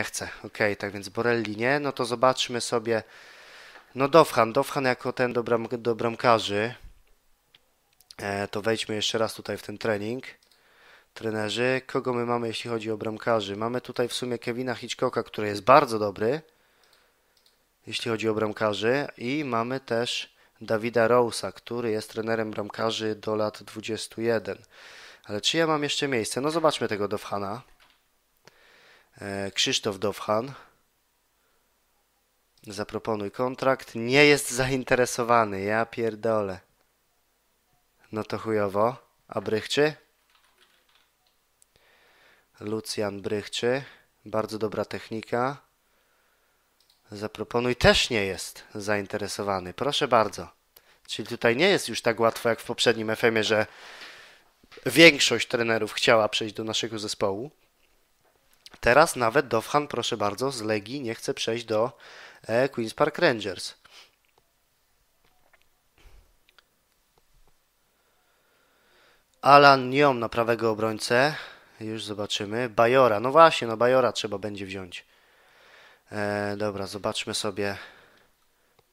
Nie chcę. Okej, tak więc Borelli nie. No to zobaczmy sobie. No Dowhan. Dowhan jako ten do, bram, do bramkarzy. E, to wejdźmy jeszcze raz tutaj w ten trening. Trenerzy. Kogo my mamy, jeśli chodzi o bramkarzy? Mamy tutaj w sumie Kevina Hitchcocka, który jest bardzo dobry. Jeśli chodzi o bramkarzy. I mamy też Dawida Rosa, który jest trenerem bramkarzy do lat 21. Ale czy ja mam jeszcze miejsce? No zobaczmy tego Dowhana. E, Krzysztof Dowhan. Zaproponuj kontrakt. Nie jest zainteresowany. Ja pierdolę. No to chujowo. A Brychczy? Lucjan Brychczy. Bardzo dobra technika. Zaproponuj też nie jest zainteresowany. Proszę bardzo. Czyli tutaj nie jest już tak łatwo jak w poprzednim FM-ie, że większość trenerów chciała przejść do naszego zespołu. Teraz nawet Dowhan, proszę bardzo, z Legii nie chce przejść do e, Queen's Park Rangers. Alan Niom na prawego obrońcę. Już zobaczymy. Bajora. No właśnie, no Bajora trzeba będzie wziąć. E, dobra, zobaczmy sobie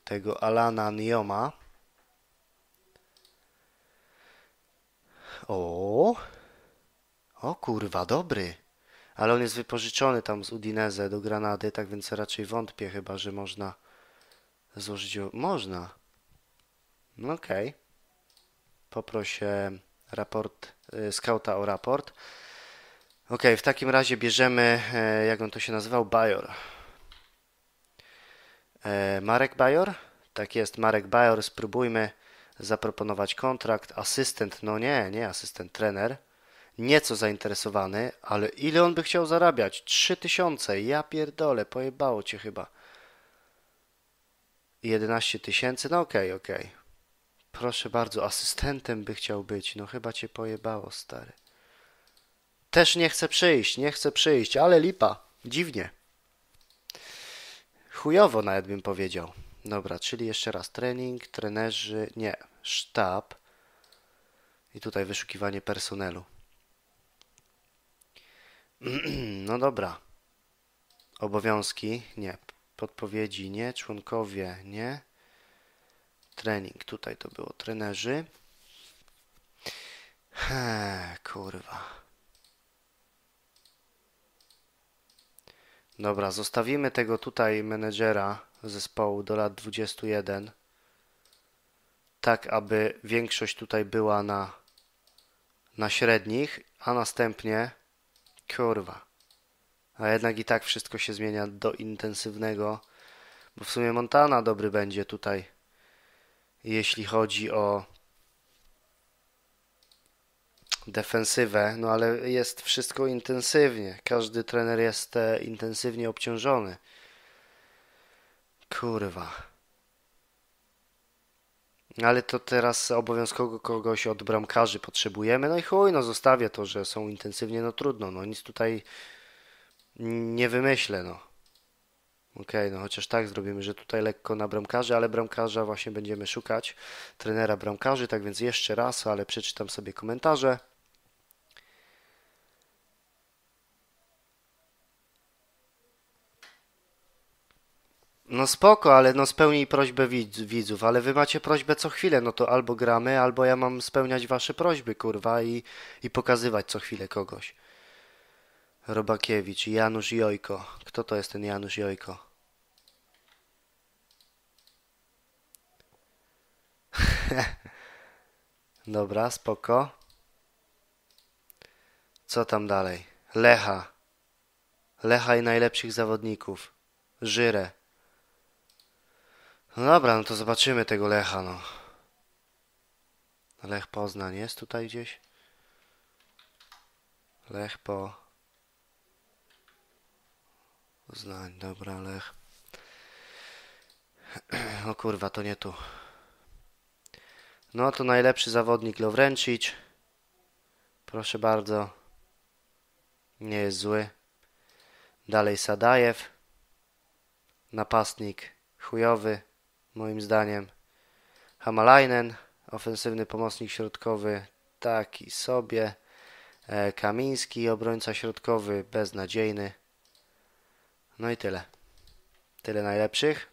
tego Alana Nioma. O, o kurwa, dobry. Ale on jest wypożyczony tam z Udinese do Granady, tak więc raczej wątpię chyba, że można złożyć... Można. No okej. Poproś e, raport, e, skauta o raport. Okej, w takim razie bierzemy, e, jak on to się nazywał, Bajor. E, Marek Bajor? Tak jest, Marek Bajor. Spróbujmy zaproponować kontrakt. Asystent, no nie, nie asystent, trener. Nieco zainteresowany, ale ile on by chciał zarabiać? 3000, ja pierdolę, pojebało cię chyba. 11 tysięcy, no okej, okej. Proszę bardzo, asystentem by chciał być, no chyba cię pojebało, stary. Też nie chce przyjść, nie chce przyjść, ale lipa, dziwnie. Chujowo nawet bym powiedział. Dobra, czyli jeszcze raz trening, trenerzy, nie, sztab i tutaj wyszukiwanie personelu. No dobra. Obowiązki, nie. Podpowiedzi, nie. Członkowie, nie. Trening, tutaj to było trenerzy. He, kurwa. Dobra, zostawimy tego tutaj menedżera zespołu do lat 21. Tak, aby większość tutaj była na, na średnich, a następnie kurwa. A jednak i tak wszystko się zmienia do intensywnego, bo w sumie Montana dobry będzie tutaj, jeśli chodzi o defensywę, no ale jest wszystko intensywnie. Każdy trener jest e, intensywnie obciążony. Kurwa. Ale to teraz obowiązkowo kogoś od bramkarzy potrzebujemy. No i chuj, no zostawię to, że są intensywnie, no trudno, no nic tutaj nie wymyślę, no. Okej, no chociaż tak zrobimy, że tutaj lekko na bramkarzy, ale bramkarza właśnie będziemy szukać, trenera bramkarzy, tak więc jeszcze raz, ale przeczytam sobie komentarze. No spoko, ale no spełnij prośbę widz, widzów, ale wy macie prośbę co chwilę, no to albo gramy, albo ja mam spełniać wasze prośby, kurwa, i, i pokazywać co chwilę kogoś. Robakiewicz, Janusz Jojko. Kto to jest ten Janusz Jojko? Dobra, spoko. Co tam dalej? Lecha. Lecha i najlepszych zawodników. Żyrę. No dobra, no to zobaczymy tego Lecha, no. Lech Poznań jest tutaj gdzieś? Lech po... Poznań, dobra, Lech. O kurwa, to nie tu. No to najlepszy zawodnik Lowrencic. Proszę bardzo. Nie jest zły. Dalej Sadajew. Napastnik chujowy, moim zdaniem. Hamalainen, ofensywny pomocnik środkowy, taki sobie. E, Kamiński, obrońca środkowy, beznadziejny. No i tyle. Tyle najlepszych.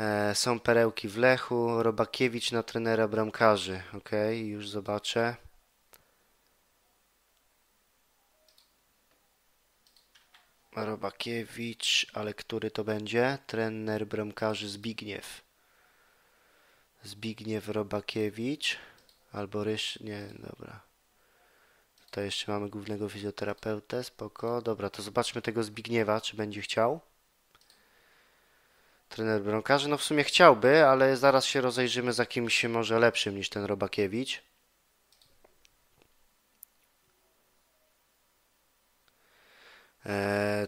E, są perełki w Lechu. Robakiewicz na trenera bramkarzy. Ok, już zobaczę. Robakiewicz, ale który to będzie? Trener bramkarzy Zbigniew. Zbigniew Robakiewicz. Albo Rysz... Nie, dobra. Tutaj jeszcze mamy głównego fizjoterapeutę, spoko. Dobra, to zobaczmy tego Zbigniewa, czy będzie chciał. Trener bramkarzy, no w sumie chciałby, ale zaraz się rozejrzymy za kimś może lepszym niż ten Robakiewicz.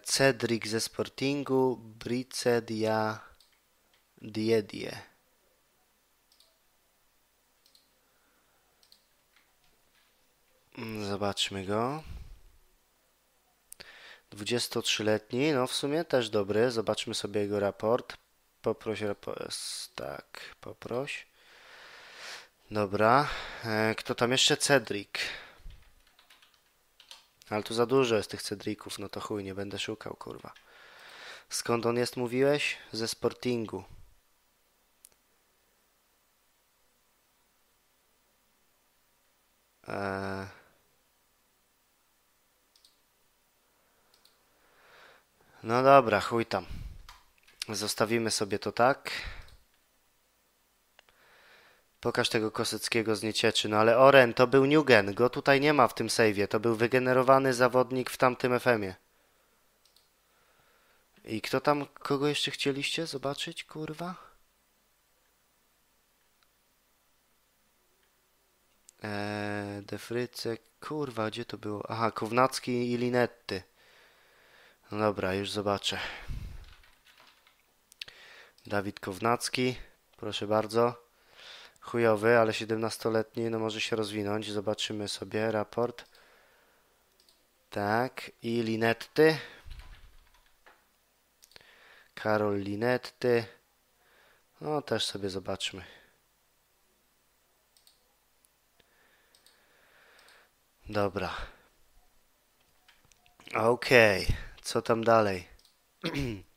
Cedric ze Sportingu, Brice Dia Diedie. Mm, Zobaczmy go. 23-letni, no w sumie też dobry. Zobaczmy sobie jego raport. Poproś raport. Tak, poproś. Dobra. E, Kto tam jeszcze? Cedric. Ale tu za dużo jest tych Cedriców, no to chuj, nie będę szukał, kurwa. Skąd on jest, mówiłeś? Ze Sportingu. Eee... No dobra, chuj tam. Zostawimy sobie to tak. Pokaż tego Koseckiego z Niecieczy. No ale Oren, to był Newgen. Go tutaj nie ma w tym save'ie. To był wygenerowany zawodnik w tamtym FM-ie. I kto tam, kogo jeszcze chcieliście zobaczyć, kurwa? Eee, Defrycek, kurwa, gdzie to było? Aha, Kownacki i Linetty. No dobra, już zobaczę. Dawid Kownacki, proszę bardzo. Chujowy, ale 17-letni, no może się rozwinąć. Zobaczymy sobie raport. Tak, i Linetty. Karol Linetty. No też sobie zobaczmy. Dobra. Okej, co tam dalej?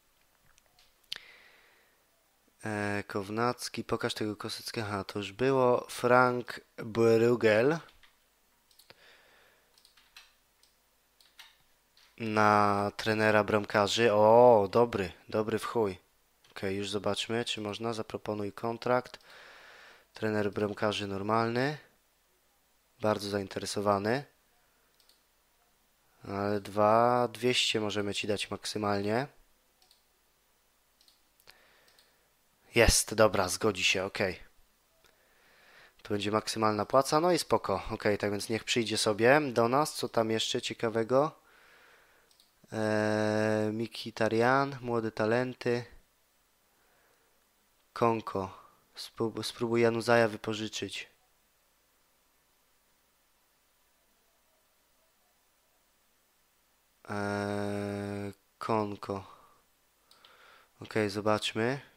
E, Kownacki, pokaż tego Koseckiego. Aha, to już było. Frank Brugel. Na trenera bramkarzy. O, dobry, dobry w chuj. Ok, już zobaczmy, czy można. Zaproponuj kontrakt. Trener bramkarzy normalny. Bardzo zainteresowany. Ale dwa, 200 możemy ci dać maksymalnie. Jest, dobra, zgodzi się, ok. To będzie maksymalna płaca, no i spoko. Ok, tak więc niech przyjdzie sobie do nas. Co tam jeszcze ciekawego? Eee, Mikitarian, młode talenty. Konko. Sprób spróbuj Januzaja wypożyczyć. Eee, Konko. Ok, zobaczmy.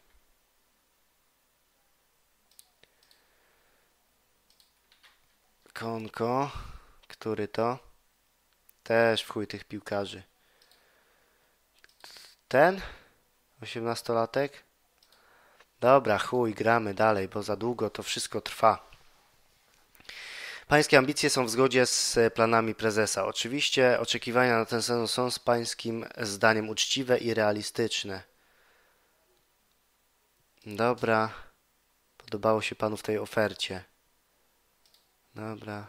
Konko. Który to? Też w chuj tych piłkarzy. Ten? 18-latek? Dobra, chuj, gramy dalej, bo za długo to wszystko trwa. Pańskie ambicje są w zgodzie z planami prezesa. Oczywiście oczekiwania na ten sezon są z pańskim zdaniem uczciwe i realistyczne. Dobra. Podobało się panu w tej ofercie. Dobra.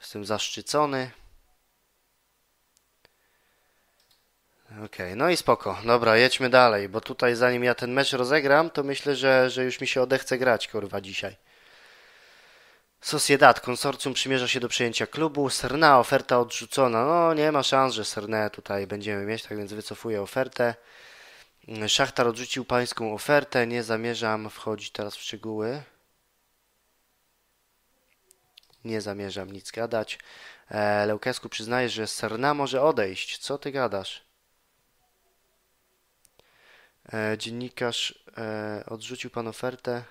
Jestem zaszczycony. Okej, okay, no i spoko. Dobra, jedźmy dalej, bo tutaj zanim ja ten mecz rozegram, to myślę, że, że już mi się odechce grać, kurwa, dzisiaj. Sociedad, konsorcjum przymierza się do przejęcia klubu. Serna, oferta odrzucona. No, nie ma szans, że Sernę tutaj będziemy mieć, tak więc wycofuję ofertę. Szachtar odrzucił pańską ofertę. Nie zamierzam wchodzić teraz w szczegóły. Nie zamierzam nic gadać. E, Leukesku przyznaje, że Serna może odejść. Co ty gadasz? E, dziennikarz e, odrzucił pan ofertę.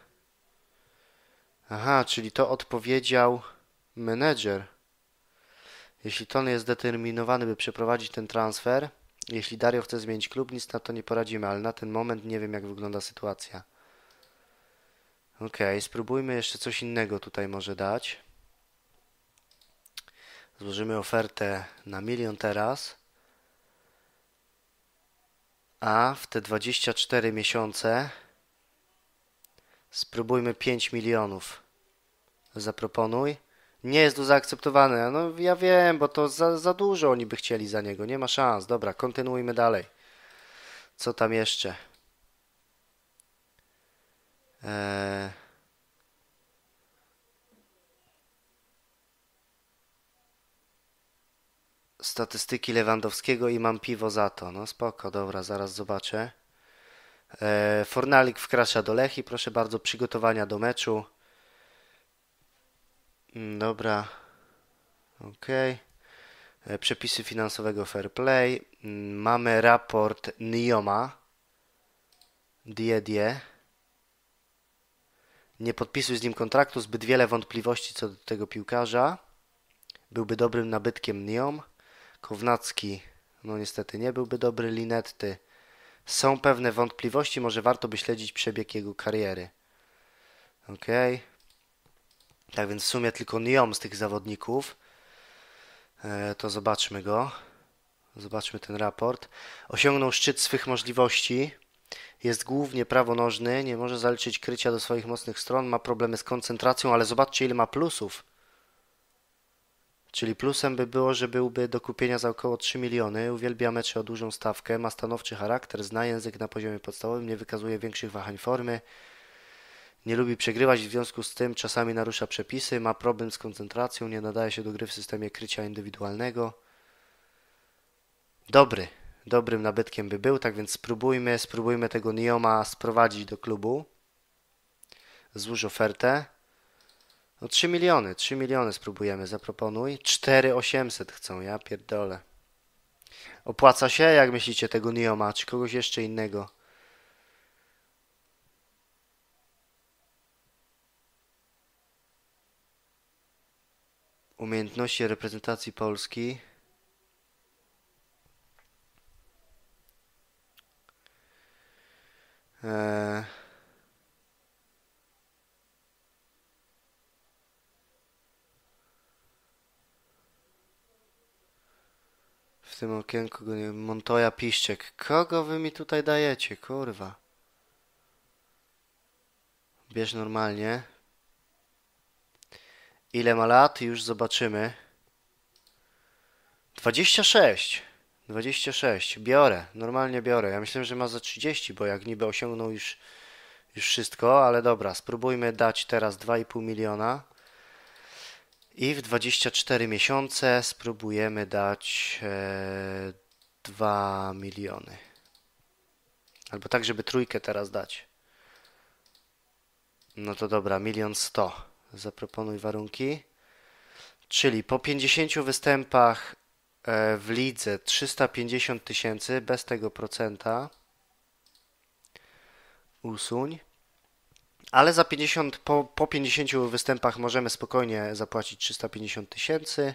Aha, czyli to odpowiedział menedżer. Jeśli Tony jest zdeterminowany, by przeprowadzić ten transfer, jeśli Dario chce zmienić klub, nic na to nie poradzimy, ale na ten moment nie wiem, jak wygląda sytuacja. Ok, spróbujmy jeszcze coś innego tutaj może dać. Złożymy ofertę na milion teraz. A w te 24 miesiące spróbujmy 5 milionów. Zaproponuj. Nie jest to zaakceptowane. No ja wiem, bo to za, za dużo oni by chcieli za niego. Nie ma szans. Dobra, kontynuujmy dalej. Co tam jeszcze? Eee... Statystyki Lewandowskiego i mam piwo za to. No spoko, dobra, zaraz zobaczę. Eee, Fornalik wkracza do Lechi. Proszę bardzo, przygotowania do meczu. Mm, Dobra. Ok. E, Przepisy finansowego fair play. Mm, Mamy raport Nioma. Die die. Nie podpisuj z nim kontraktu. Zbyt wiele wątpliwości co do tego piłkarza. Byłby dobrym nabytkiem Niom. Kownacki. No niestety nie byłby dobry. Linetty. Są pewne wątpliwości. Może warto by śledzić przebieg jego kariery. Okej. Tak więc w sumie tylko Niom z tych zawodników. E, to zobaczmy go. Zobaczmy ten raport. Osiągnął szczyt swych możliwości. Jest głównie prawonożny, nie może zaliczyć krycia do swoich mocnych stron, ma problemy z koncentracją, ale zobaczcie ile ma plusów. Czyli plusem by było, że byłby do kupienia za około 3 miliony, uwielbia mecze o dużą stawkę, ma stanowczy charakter, zna język na poziomie podstawowym, nie wykazuje większych wahań formy, nie lubi przegrywać, w związku z tym czasami narusza przepisy, ma problem z koncentracją, nie nadaje się do gry w systemie krycia indywidualnego. Dobry, dobrym nabytkiem by był, tak więc spróbujmy, spróbujmy tego Nioma sprowadzić do klubu. Złóż ofertę. No 3 miliony, 3 miliony spróbujemy, zaproponuj. 4800 chcą, ja pierdolę. Opłaca się, jak myślicie, tego Nioma, czy kogoś jeszcze innego? Umiejętności reprezentacji Polski. Eee. W tym okienku go. Montoya Piszczek. Kogo wy mi tutaj dajecie, kurwa? Bierz normalnie. Ile ma lat? Już zobaczymy. 26. 26. Biorę. Normalnie biorę. Ja myślałem, że ma za 30, bo jak niby osiągnął już, już wszystko, ale dobra. Spróbujmy dać teraz 2,5 miliona. I w 24 miesiące spróbujemy dać e, 2 miliony. Albo tak, żeby trójkę teraz dać. No to dobra, milion sto. Zaproponuj warunki. Czyli po 50 występach e, w lidze 350 tysięcy bez tego procenta. Usuń. Ale za 50, po, po 50 występach możemy spokojnie zapłacić 350 tysięcy.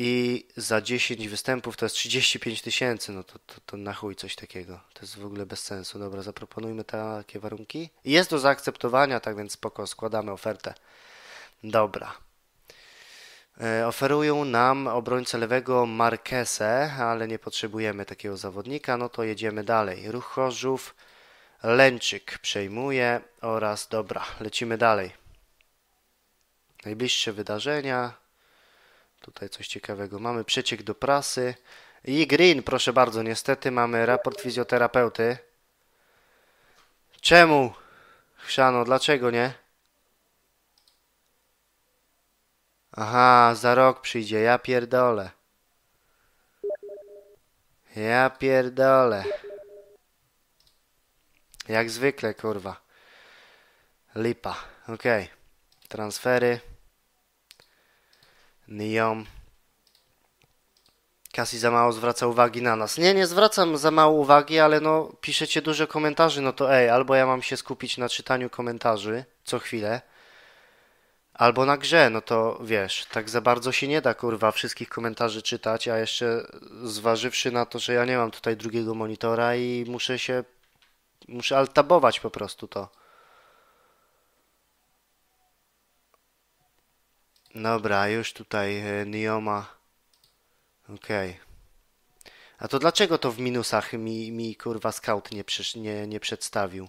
I za 10 występów to jest 35 tysięcy. No to, to, to na chuj coś takiego. To jest w ogóle bez sensu. Dobra, zaproponujmy takie warunki. Jest do zaakceptowania, tak więc spoko, składamy ofertę. Dobra. E, Oferują nam obrońcę lewego Marquesę, ale nie potrzebujemy takiego zawodnika. No to jedziemy dalej. Ruch Chorzów, Lęczyk przejmuje oraz dobra, lecimy dalej. Najbliższe wydarzenia. Tutaj coś ciekawego. Mamy przeciek do prasy. I Green, proszę bardzo, niestety mamy raport fizjoterapeuty. Czemu? Chrzano, dlaczego nie? Aha, za rok przyjdzie, ja pierdolę. Ja pierdolę. Jak zwykle, kurwa. Lipa. Okej. Transfery. Niom. Kasi za mało zwraca uwagi na nas. Nie, nie zwracam za mało uwagi, ale no piszecie dużo komentarzy, no to ej, albo ja mam się skupić na czytaniu komentarzy co chwilę, Albo na grze, no to wiesz, tak za bardzo się nie da, kurwa, wszystkich komentarzy czytać, a jeszcze zważywszy na to, że ja nie mam tutaj drugiego monitora i muszę się, muszę altabować po prostu to. Dobra, już tutaj e, Nioma. Okej. A to dlaczego to w minusach mi, mi kurwa scout nie, nie, nie przedstawił?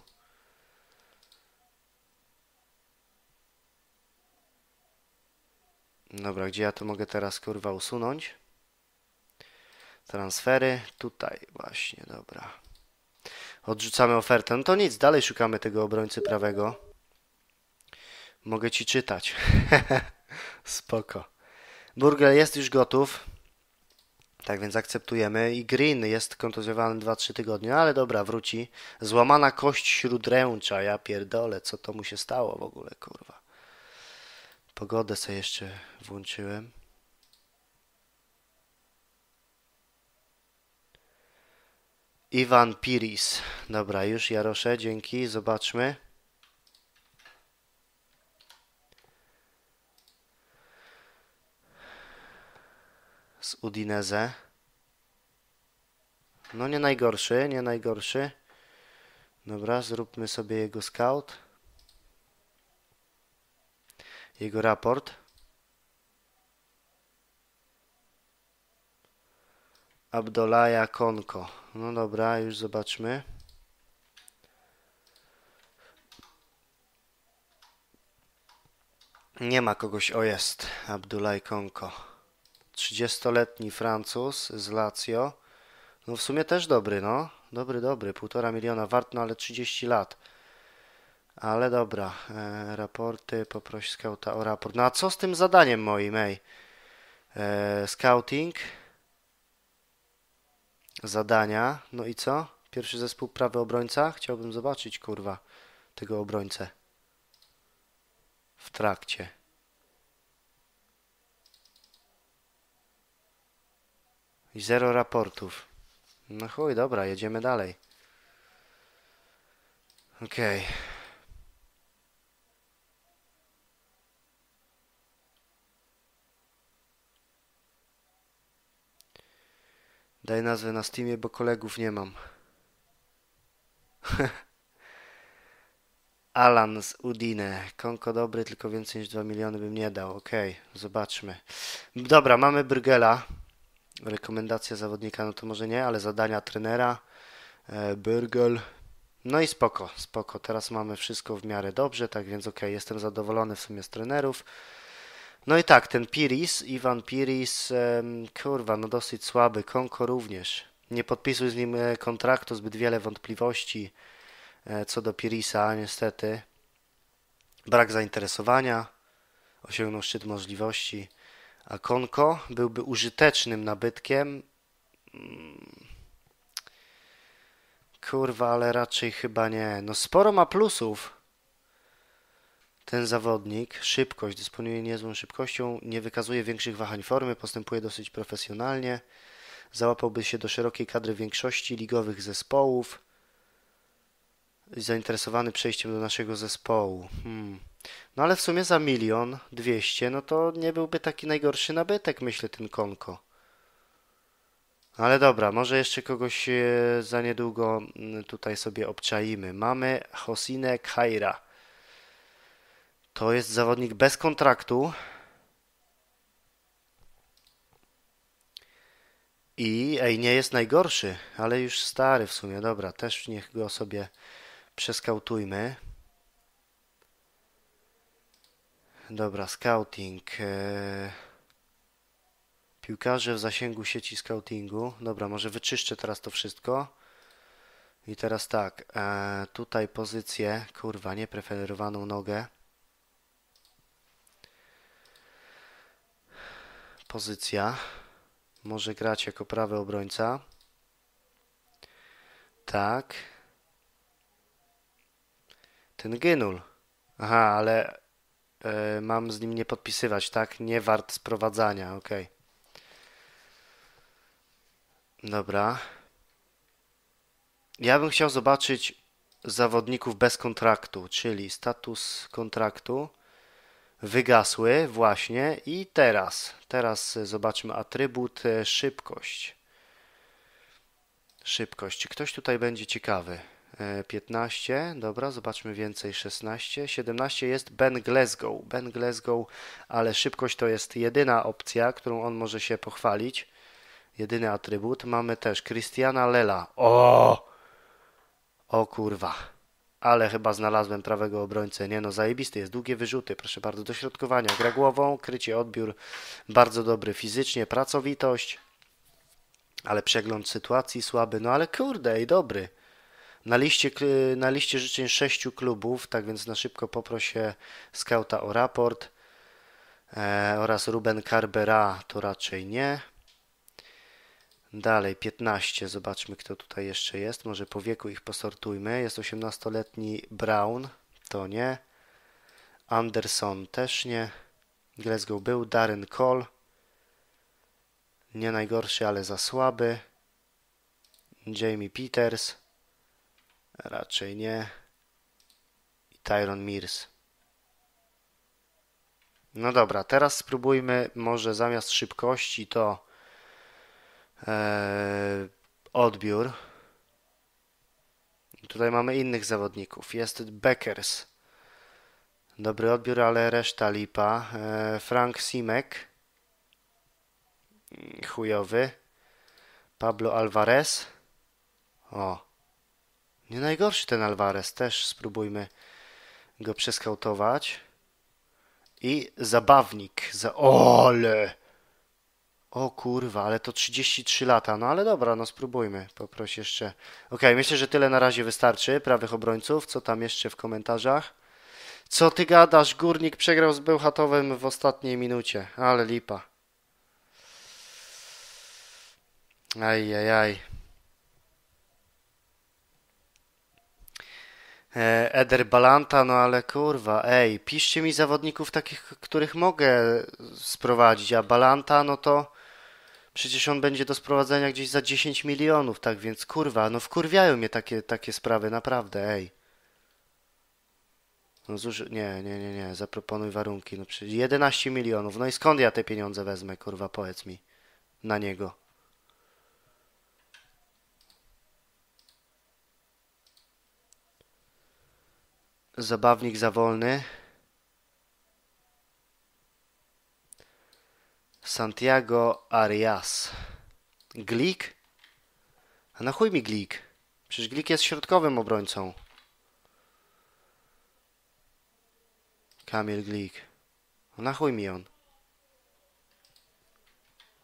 Dobra, gdzie ja to mogę teraz kurwa usunąć? Transfery, tutaj właśnie, dobra. Odrzucamy ofertę. No to nic, dalej szukamy tego obrońcy prawego. Mogę ci czytać. Spoko. Burger jest już gotów. Tak więc akceptujemy. I Green jest kontuzjowany 2-3 tygodnie, ale dobra, wróci. Złamana kość śródręcza. Ja pierdolę, co to mu się stało w ogóle, kurwa. Pogodę sobie jeszcze włączyłem. Iwan Piris. Dobra, już Jarosze, dzięki. Zobaczmy. Z Udinese. No nie najgorszy, nie najgorszy. Dobra, zróbmy sobie jego scout. Jego raport. Abdolaja Konko. No dobra, już zobaczmy. Nie ma kogoś, o jest, Abdullah Konko. 30-letni Francuz z Lazio. No w sumie też dobry, no. Dobry, dobry. Półtora miliona wart, no ale 30 lat. Ale dobra. E, raporty, poproś skauta o raport. No a co z tym zadaniem moim, ej? E, scouting. Zadania. No i co? Pierwszy zespół prawy obrońca? Chciałbym zobaczyć, kurwa, tego obrońcę. W trakcie. I zero raportów. No chuj, dobra, jedziemy dalej. Okej. Daj nazwę na Steamie, bo kolegów nie mam. Alan z Udine. Konko dobry, tylko więcej niż 2 miliony bym nie dał. Okej, zobaczmy. Dobra, mamy Brygela. Rekomendacja zawodnika, no to może nie, ale zadania trenera. E, Byrgel. No i spoko, spoko. Teraz mamy wszystko w miarę dobrze, tak więc okej, jestem zadowolony w sumie z trenerów. No i tak, ten Piris, Iwan Piris, kurwa, no dosyć słaby. Konko również. Nie podpisuj z nim e, kontraktu, zbyt wiele wątpliwości e, co do Pirisa, niestety. Brak zainteresowania, osiągnął szczyt możliwości. A Konko byłby użytecznym nabytkiem. Mm. Kurwa, ale raczej chyba nie. No sporo ma plusów ten zawodnik. Szybkość, dysponuje niezłą szybkością, nie wykazuje większych wahań formy, postępuje dosyć profesjonalnie. Załapałby się do szerokiej kadry większości ligowych zespołów. Zainteresowany przejściem do naszego zespołu. Hmm. No ale w sumie za milion dwieście, no to nie byłby taki najgorszy nabytek, myślę, ten Konko. Ale dobra, może jeszcze kogoś e, za niedługo mm, tutaj sobie obczaimy. Mamy Hosine Kaira. To jest zawodnik bez kontraktu. I ej, nie jest najgorszy, ale już stary w sumie. Dobra, też niech go sobie przeskautujmy. Dobra, scouting. Eee, Piłkarze w zasięgu sieci scoutingu. Dobra, może wyczyszczę teraz to wszystko. I teraz tak, eee, tutaj pozycję, kurwa, niepreferowaną nogę. Pozycja. Może grać jako prawy obrońca. Tak. Ten Gynul. Aha, ale e, mam z nim nie podpisywać, tak? Nie wart sprowadzania, ok. Dobra. Ja bym chciał zobaczyć zawodników bez kontraktu, czyli status kontraktu wygasły właśnie i teraz, teraz zobaczmy atrybut e, szybkość. Szybkość. Czy ktoś tutaj będzie ciekawy? E, 15, dobra, zobaczmy więcej. 16, 17 jest Ben Glasgow. Ben Glasgow, ale szybkość to jest jedyna opcja, którą on może się pochwalić. Jedyny atrybut. Mamy też Christiana Lela. O! O kurwa. Ale chyba znalazłem prawego obrońcę. Nie no, zajebisty jest. Długie wyrzuty, proszę bardzo. Dośrodkowania. Gra głową, krycie, odbiór. Bardzo dobry fizycznie. Pracowitość. Ale przegląd sytuacji słaby. No ale kurde i dobry. Na liście, na liście życzeń sześciu klubów, tak więc na szybko poproszę skauta o raport. E, oraz Ruben Carbera to raczej nie. Dalej, 15. Zobaczmy, kto tutaj jeszcze jest. Może po wieku ich posortujmy. Jest 18-letni Brown. To nie. Anderson też nie. Glasgow był. Darren Cole. Nie najgorszy, ale za słaby. Jamie Peters. Raczej nie. I Tyron Mears. No dobra, teraz spróbujmy może zamiast szybkości to e, odbiór. Tutaj mamy innych zawodników. Jest Beckers. Dobry odbiór, ale reszta lipa. E, Frank Simek. Chujowy. Pablo Alvarez. O. Nie najgorszy ten Alvarez. Też spróbujmy go przeskautować. I zabawnik. Za... Ole! O kurwa, ale to 33 lata. No ale dobra, no spróbujmy. Poproś jeszcze. Ok, myślę, że tyle na razie wystarczy. Prawych obrońców. Co tam jeszcze w komentarzach? Co ty gadasz? Górnik przegrał z Bełchatowem w ostatniej minucie. Ale lipa. Ajajaj. E, Eder Balanta, no ale kurwa, ej, piszcie mi zawodników takich, których mogę sprowadzić, a Balanta, no to przecież on będzie do sprowadzenia gdzieś za 10 milionów, tak więc kurwa, no wkurwiają mnie takie, takie sprawy, naprawdę, ej. No zuż... Nie, nie, nie, nie, zaproponuj warunki, no przecież 11 milionów, no i skąd ja te pieniądze wezmę, kurwa, powiedz mi, na niego. Zabawnik za wolny. Santiago Arias. Glik? A na chuj mi Glik? Przecież Glik jest środkowym obrońcą. Kamil Glik. Na chuj mi on?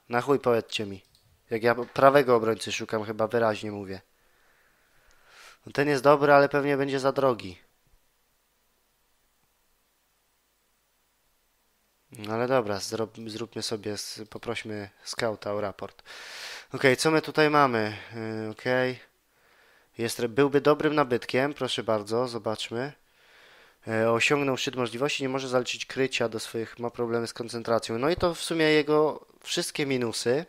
Na chuj powiedzcie mi. Jak ja prawego obrońcy szukam, chyba wyraźnie mówię. No ten jest dobry, ale pewnie będzie za drogi. No ale dobra, zrób, zróbmy sobie, poprośmy skauta o raport. Ok, co my tutaj mamy? Yy, Ok. Jest, byłby dobrym nabytkiem, proszę bardzo, zobaczmy. E, Osiągnął szczyt możliwości, nie może zaliczyć krycia do swoich, ma problemy z koncentracją. No i to w sumie jego wszystkie minusy.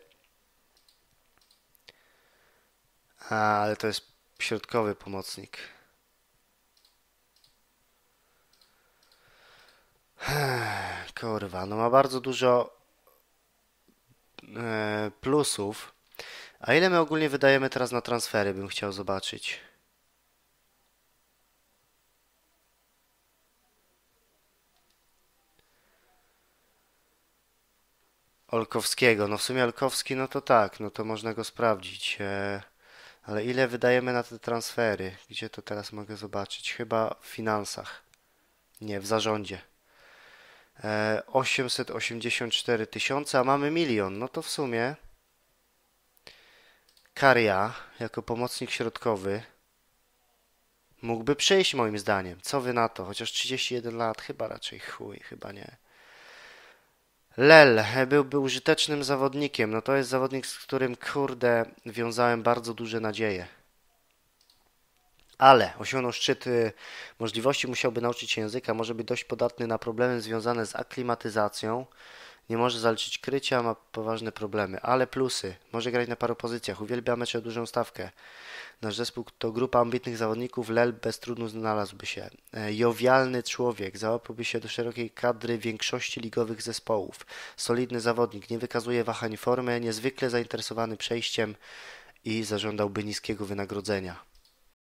A, ale to jest środkowy pomocnik. Kurwa, no ma bardzo dużo e, plusów. A ile my ogólnie wydajemy teraz na transfery, bym chciał zobaczyć. Olkowskiego. No w sumie Olkowski, no to tak, no to można go sprawdzić. E, ale ile wydajemy na te transfery? Gdzie to teraz mogę zobaczyć? Chyba w finansach. Nie, w zarządzie. E, 884 tysiące, a mamy milion. No to w sumie Karia jako pomocnik środkowy mógłby przyjść moim zdaniem. Co wy na to? Chociaż 31 lat, chyba raczej chuj, chyba nie. Lel byłby użytecznym zawodnikiem. No to jest zawodnik, z którym kurde wiązałem bardzo duże nadzieje. Ale osiągnął szczyt y, możliwości, musiałby nauczyć się języka, może być dość podatny na problemy związane z aklimatyzacją. Nie może zaliczyć krycia, ma poważne problemy, ale plusy. Może grać na paru pozycjach, uwielbia mecze o dużą stawkę. Nasz zespół to grupa ambitnych zawodników, Lel bez trudu znalazłby się. E, Jowialny człowiek, załapałby się do szerokiej kadry większości ligowych zespołów. Solidny zawodnik, nie wykazuje wahań formy, niezwykle zainteresowany przejściem i zażądałby niskiego wynagrodzenia.